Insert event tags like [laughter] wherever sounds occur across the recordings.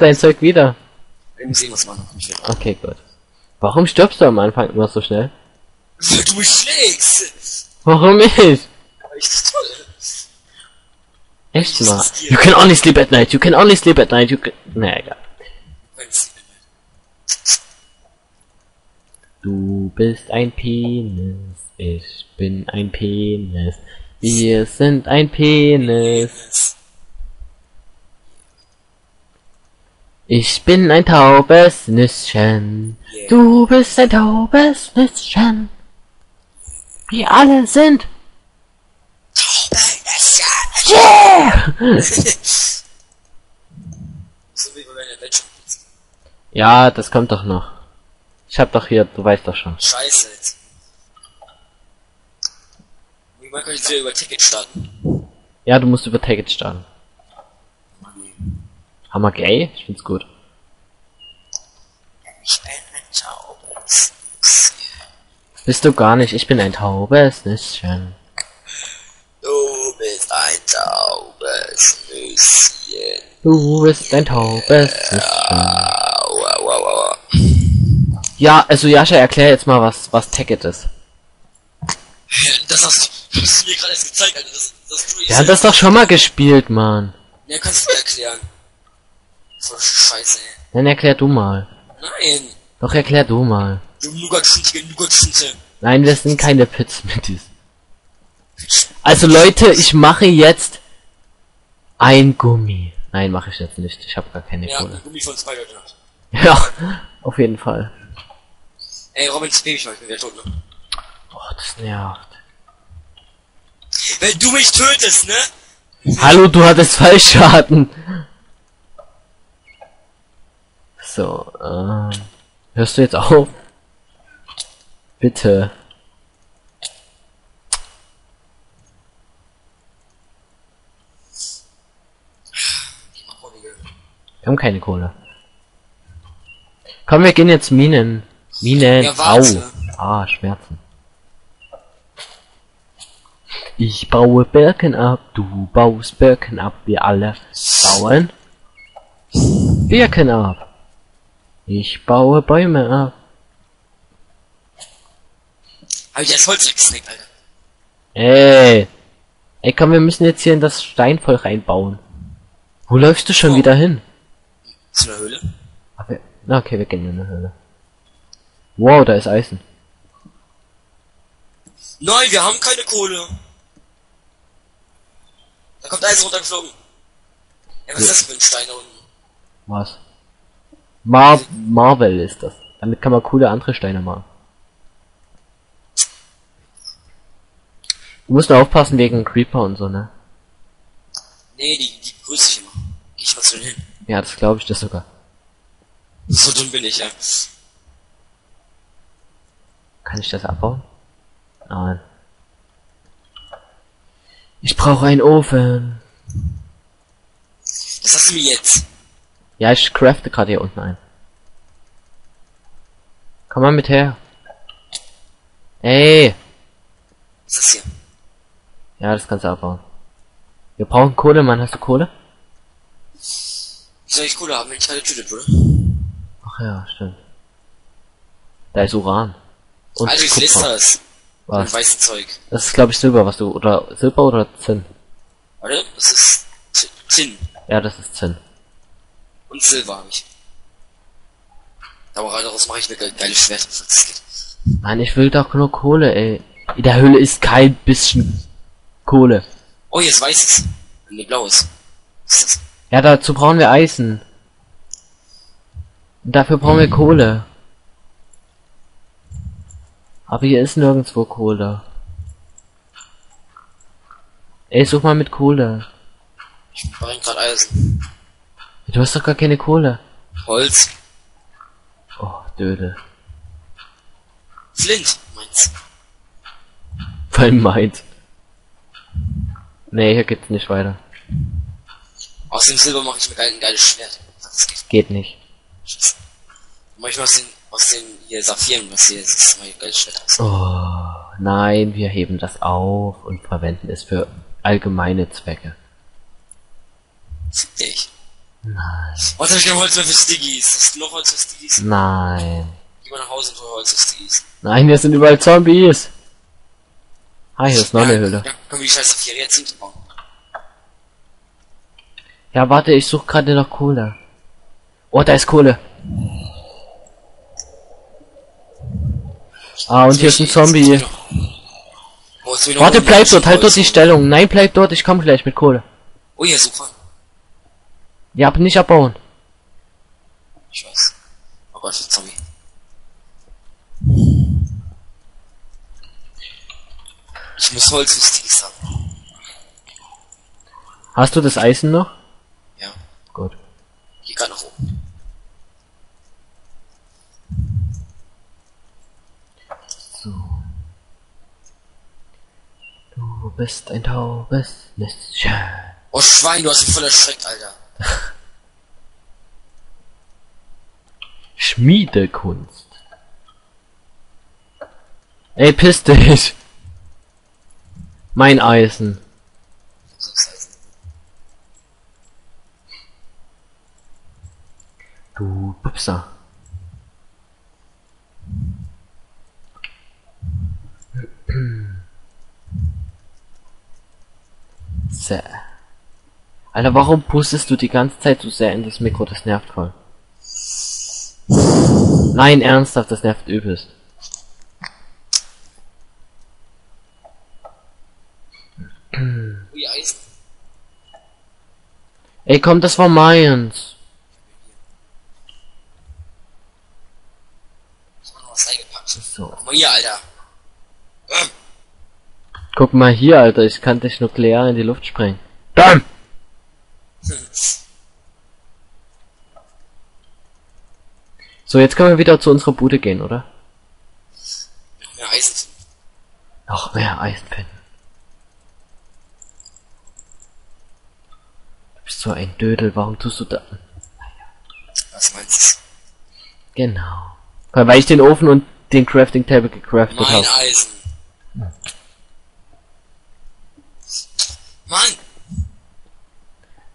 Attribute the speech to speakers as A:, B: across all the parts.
A: dein Zeug wieder?
B: Irgendwie sehen was machen. Ich will-
A: Okay, gut. Warum stirbst du am Anfang immer so schnell?
B: Weil du mich schlägst!
A: Warum nicht?
B: Weil ich das toll.
A: Echt mal. You can only sleep at night, you can only sleep at night, you can... Na, egal. Du bist ein Penis, ich bin ein Penis. Wir sind ein Penis. Ich bin ein taubes Nüsschen. Du bist ein taubes Nüsschen. Wir alle sind. Yeah!
B: So wie bei meiner Welt schon.
A: Ja, das kommt doch noch. Ich hab doch hier, du weißt doch schon.
B: Scheiße. Wie man kann ich über Ticket starten?
A: Ja, du musst über Ticket starten. Hammer gay? Ich find's gut.
B: Ich bin ein Taubes.
A: Bist du gar nicht, ich bin ein taubes Nüsschen.
B: Du bist ein taubes Nüsschen.
A: Du bist ein taubes Nüsschen. Ja, also Jascha, erklär jetzt mal, was, was Ticket ist.
B: Das hast du, hast du mir gerade erst gezeigt, Alter. Das, das du
A: haben das doch schon mal gespielt, Mann.
B: Ja, kannst du erklären. So Scheiße, ey.
A: Dann erklär du mal.
B: Nein.
A: Doch erklär du mal.
B: Du Nougat-Schintige, Nougat-Schinte.
A: Nein, wir sind keine Pizmittis. Also Leute, ich mache jetzt ein Gummi. Nein, mache ich jetzt nicht. Ich habe gar keine
B: Ja,
A: Kohle.
B: Gummi von Spider gemacht.
A: Ja, [laughs] auf jeden Fall.
B: Ey, Robins Baby, ich bin wieder tot, ne?
A: Oh, das nervt.
B: Wenn du mich tötest, ne?
A: Hallo, du hattest Fallschaden. So, ähm, hörst du jetzt auf? Bitte. Wir haben keine Kohle. Komm, wir gehen jetzt Minen. Minen.
B: Ja.
A: Au. Ah, Schmerzen. Ich baue Birken ab, du baust Birken ab, wir alle bauen Birken ab. Ich baue Bäume ab.
B: Hab ich das Holz weggesnackt, Alter.
A: Ey. Ey, komm, wir müssen jetzt hier in das Steinvolk reinbauen. Wo läufst du schon
B: Oh.
A: wieder hin?
B: Zu einer Höhle?
A: Aber, na okay, wir gehen in eine Höhle. Wow, da ist Eisen.
B: Nein, wir haben keine Kohle. Da kommt Eis runtergeflogen. Ja, was ist das für ein Stein da unten?
A: Was? Mar Marvel ist das. Damit kann man coole andere Steine machen. Du musst nur aufpassen wegen Creeper und so, ne?
B: Nee, die, die grüße ich immer. Ich zu denen hin.
A: Ja, das glaube ich das sogar.
B: So dumm bin ich, ja.
A: Kann ich das abbauen? Nein. Ich brauche einen Ofen.
B: Was hast du mir jetzt?
A: Ja, ich crafte gerade hier unten ein. Komm mal mit her. Ey.
B: Was ist das hier?
A: Ja, das kannst du abbauen. Wir brauchen Kohle, Mann. Hast du Kohle?
B: Wie soll ich Kohle haben, wenn ich keine Tüte Bruder?
A: Ach ja, stimmt. Da ist Uran. Und
B: viel ist
A: Kupfer.
B: das?
A: Was?
B: weißes Zeug.
A: Das ist glaube ich Silber, was du oder Silber oder Zinn.
B: Warte, das ist Tin.
A: Ja, das ist Zinn.
B: Und Silber habe ich. Aber daraus mache ich eine ge geile Schwert.
A: Mann, ich will doch nur Kohle, ey. In der Höhle ist kein bisschen Kohle.
B: Oh, hier ist weißes. Nee, blaues.
A: Ja, dazu brauchen wir Eisen. Und dafür brauchen wir Kohle. Aber hier ist nirgendwo Kohle. Ey, such mal mit Kohle.
B: Ich brauche gerade Eisen.
A: Du hast doch gar keine Kohle.
B: Holz.
A: Oh, Dödel.
B: Flint, meins.
A: Weil meint. Nee, hier geht's nicht weiter.
B: Aus dem Silber mache ich mir ein geiles Schwert. Das geht.
A: Geht nicht.
B: Mach ich mal aus den, aus den hier Saphiren, was hier ist, das ist mein geiles Schwert. aus.
A: Oh, nein, wir heben das auf und verwenden es für allgemeine Zwecke.
B: Dich.
A: Nein.
B: Da hab ich noch Holz für Stiggies. Hast du noch Holz für Stiggies?
A: Nein.
B: Geh mal nach Hause und hol Holz für Stiggies.
A: Nein, hier sind überall Zombies. Ah, hier ist noch eine Höhle.
B: Ja, wir die scheiß Saphire jetzt hinterbauen.
A: Ja, warte, ich suche gerade noch Kohle. Oh, da ist Kohle. Ah, und hier ist ein Zombie. Warte, bleib dort, halt dort die. Stellung. Nein, bleib dort, ich komme gleich mit Kohle.
B: Oh, hier, Sucher.
A: Ja, aber nicht abbauen.
B: Ich weiß. Oh Gott, der Zombie. Ich muss Holz Stiggies haben.
A: Hast du das Eisen noch?
B: Ja,
A: Gut.
B: geh grad nach oben.
A: So. Du bist ein taubes Nestchen.
B: Oh, Schwein, du hast mich voll erschreckt, Alter. [laughs]
A: Schmiedekunst. Ey, piss dich. Mein Eisen. Du Pupser. Sehr. Alter, warum pustest du die ganze Zeit so sehr in das Mikro? Das nervt voll. Nein, ernsthaft, das nervt übelst. Ey, komm, das war meins. So.
B: Guck mal hier, Alter.
A: Guck mal hier, Alter, ich kann dich nuklear in die Luft sprengen. Bam! So, jetzt können wir wieder zu unserer Bude gehen, oder?
B: Noch mehr Eisen.
A: Noch mehr Eisen finden. Du bist so ein Dödel, warum tust du das?
B: Was meinst
A: Genau. Weil ich den Ofen und den Crafting Table
B: du?
A: gecraftet
B: Mein
A: habe.
B: Eisen. Mann!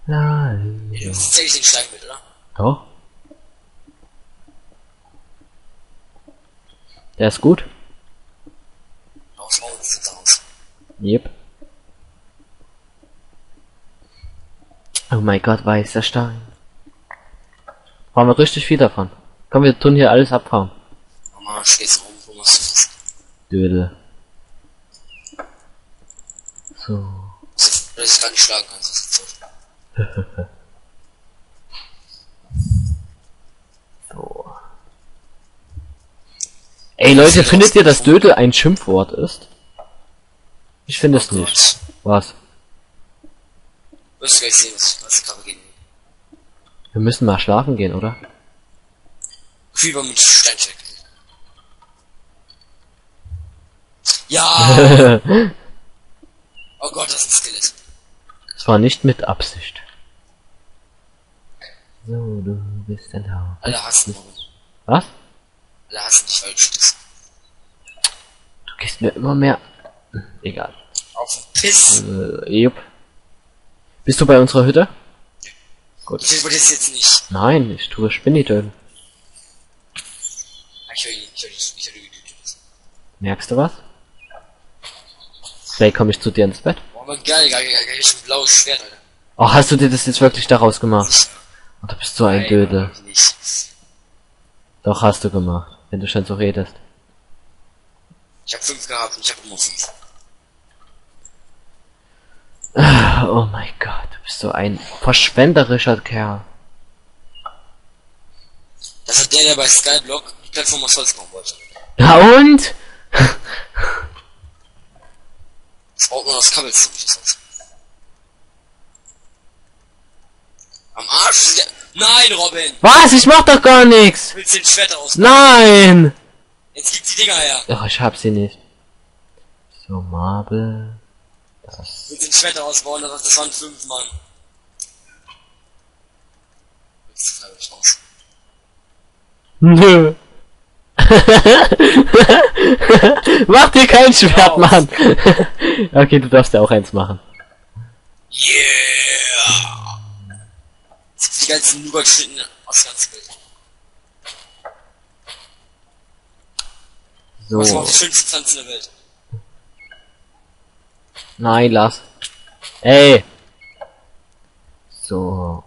A: Nein.
B: Jetzt zähl ich den Stein mit, oder?
A: Doch. Der ist gut.
B: Raus, raus, jetzt raus.
A: Yep. Oh mein Gott, weißer Stein. Brauchen wir richtig viel davon. Komm, wir tun hier alles abhauen.
B: Mama, stehst rum, du das?
A: Dödel. So.
B: Dass ich gar nicht schlagen kann, das ist [laughs] so.
A: Ey Leute, findet ihr, dass Dödel ein Schimpfwort ist? Ich finde es nicht. Was?
B: Gleich sehen, gerade.
A: Wir müssen mal schlafen gehen, oder?
B: Fieber mit Steincheck. Ja! [laughs] oh Gott, das ist ein Skelett.
A: Es war nicht mit Absicht. So, du bist ein Tau.
B: Alle hassen Robin.
A: Was?
B: Alle hassen dich, weil du stehst.
A: Du gehst mir immer mehr. Hm, Egal.
B: Auf den Piss.
A: Äh, jupp. Bist du bei unserer Hütte? Gut.
B: Ich will das jetzt nicht.
A: Nein, ich tue töten.
B: Ich höre ihn, ich höre ihn, ich höre ihn.
A: Merkst du was? Vielleicht komme ich zu dir ins Bett.
B: Oh, geil, geil, geil, geil, ich ein blaues Schwert, Alter.
A: Oh, hast du dir das jetzt wirklich daraus gemacht? Oh, du bist so ein
B: Nein,
A: Dödel.
B: Nicht.
A: Doch, hast du gemacht. Wenn du schon so redest.
B: Ich hab fünf gehabt und ich hab immer [sighs] fünf.
A: Oh mein Gott, du bist so ein verschwenderischer Kerl.
B: Das hat der, der bei Skyblock die Plattform aus Holz bauen wollte.
A: Na und?
B: Das baut man aus nicht das Holz. Am Arsch ist der. Nein, Robin!
A: Was? Ich mach doch gar nichts.
B: Du willst den Schwert aus.
A: Nein.
B: Jetzt gib die Dinger her.
A: Ach, ich hab sie nicht. So, Marble.
B: Du willst den Schwert ausbauen, das, das waren fünf Mann. Jetzt ist freiwillig raus.
A: Nö. [laughs] Mach dir kein Schwert, Mann. [laughs] okay, du darfst ja auch eins machen.
B: Yeah! Die geilsten Nougat-Schnitten aus ganz Welt. Was war
A: So.
B: die schönste Pflanze der Welt?
A: Nein, lass. Ey. So.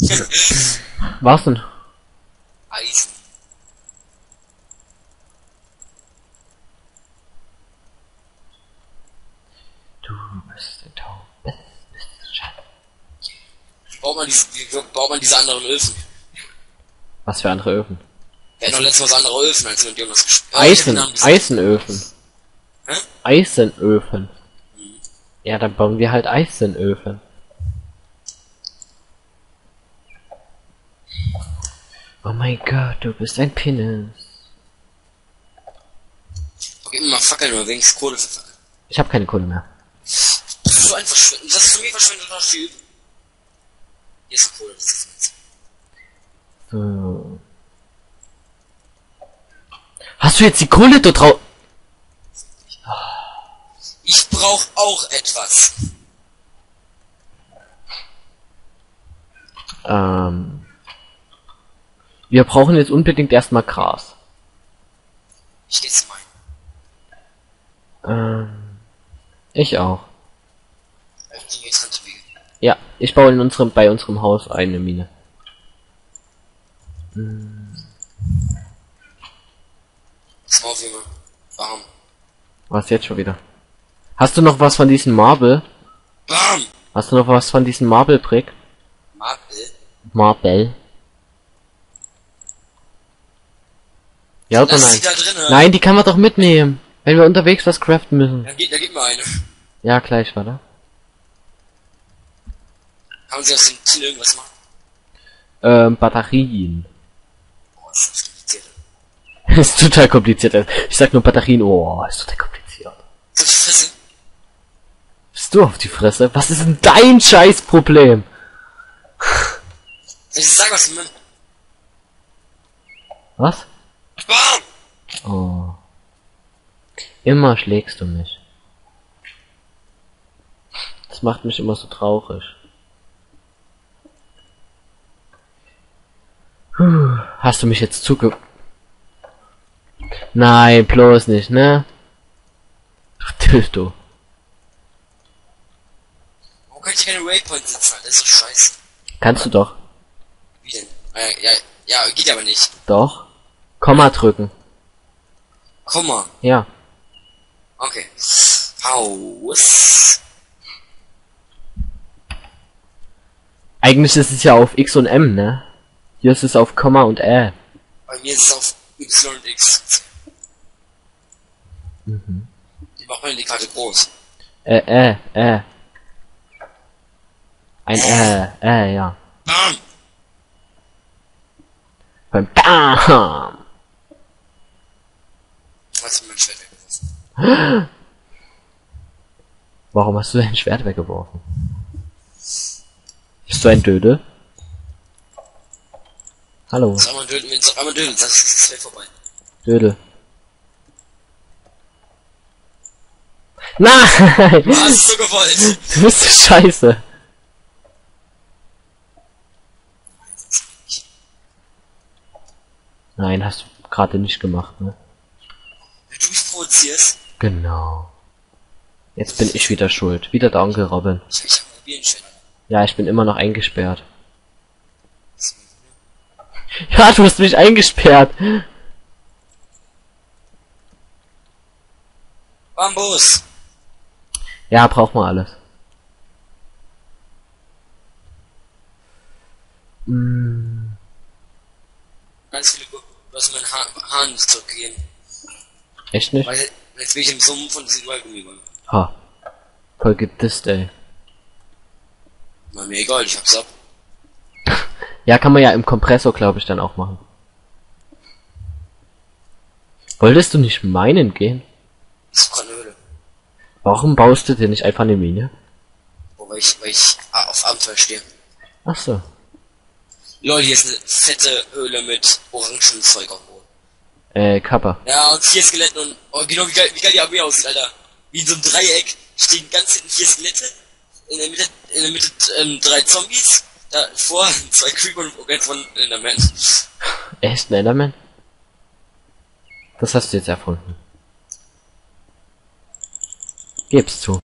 A: [laughs] Was denn?
B: Eisen.
A: Du bist ein Taub. bist Schatz.
B: Wie baut man diese, wie baut man diese anderen Öfen?
A: Was für andere Öfen?
B: Wir hatten doch letztes Mal andere Öfen, als wir mit das gespielt haben.
A: Eisen, Eisenöfen.
B: Hä?
A: Eisenöfen. Ja, dann bauen wir halt Eisenöfen. Oh mein Gott, du bist ein Penis.
B: Gib mir mal Fackeln oder wenigstens Kohle für Fackeln.
A: Ich habe keine Kohle mehr.
B: So ein Verschwenden. Das ist für mich verschwendeter Typ. Hier ist Kohle, das ist nichts.
A: So. Hast du jetzt die Kohle da drauf?
B: Ich brauch auch etwas.
A: Ähm. Wir brauchen jetzt unbedingt erstmal Gras.
B: Ich geh zu meinen.
A: Ähm. Ich auch. Ja, ich baue in unserem, bei unserem Haus eine Mine.
B: Warm.
A: Was jetzt schon wieder? Hast du noch was von diesen Marble?
B: Warm!
A: Hast du noch was von diesen Marble Brick?
B: Marble?
A: Marble? Ja oder
B: Lass
A: nein? Nein, die kann man doch mitnehmen, wenn wir unterwegs was craften müssen.
B: Dann geht, da gib mir eine.
A: Ja, gleich, warte.
B: Haben sie aus dem Tin irgendwas machen?
A: Ähm, Batterien.
B: Oh, das ist kompliziert. [laughs]
A: ist total kompliziert. Ich sag nur Batterien. Oh, ist total kompliziert. Bist du auf die Fresse? Was ist denn dein Scheißproblem?
B: Soll ich sagen, was meine?
A: Was?
B: Warm!
A: Oh. Immer schlägst du mich. Das macht mich immer so traurig. Puh, hast du mich jetzt zuge... Nein, bloß nicht, ne? Du Dildo.
B: Warum kann ich keine Waypoints setzen? Das ist so scheiße.
A: Kannst du doch.
B: Wie denn? Ah, Ja, ja, geht aber nicht.
A: Doch. Komma drücken.
B: Komm mal.
A: Ja.
B: Okay. Haus.
A: Eigentlich ist es ja auf X und M, ne? Hier ist es auf Komma und Ä.
B: Bei mir ist es auf Y und X.
A: Mhm.
B: Die macht man die Karte groß.
A: Äh, äh, äh. Ein Äh, äh, ja.
B: Bam!
A: Beim BAM!
B: Was ist mein Schwert weggeworfen?
A: Warum hast du dein Schwert weggeworfen? Bist du ein Dödel? Hallo,
B: Sag mal Dödel, auf einmal Dödel, das ist das wäre vorbei.
A: Dödel. Nein!
B: Hast du gewollt?
A: Du bist so scheiße. Nein, hast du gerade nicht gemacht, ne?
B: Du mich provozierst,
A: Genau. Jetzt bin ich wieder schuld. Wieder der Onkel Robin. Ja, ich bin immer noch eingesperrt. [laughs] Ja, du hast mich eingesperrt.
B: Bambus!
A: Ja, braucht man alles. Mm,
B: Ganz viele hast meinen ha Hahn nicht zurückgegeben.
A: echt nicht?
B: Weil jetzt bin ich im Summen von diesen Goldgummibäumen.
A: Ha. Voll gedisst, ey.
B: Na, mir egal, ich hab's ab. [laughs]
A: Ja, kann man ja im Kompressor, glaube ich, dann auch machen. Wolltest du nicht meinen gehen?
B: Grad eine Höhle.
A: Warum baust du dir nicht einfach eine Mine?
B: Wobei ich, weil ich auf Abenteuer stehe.
A: Ach so.
B: Lol, hier ist eine fette Höhle mit orangen Zeug auf.
A: Äh, Kappa.
B: Ja, und vier Skeletten und, oh, genau, wie geil, wie geil die Armee aussieht, Alter. Wie in so einem Dreieck stehen ganz hinten vier Skelette, in der Mitte, in der Mitte, ähm, drei Zombies, davor [laughs] zwei Creeper und eins von Enderman.
A: Er ist ein Enderman? Das hast du jetzt erfunden. Gib's zu.